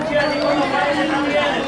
Francia, Nicolás Paez también.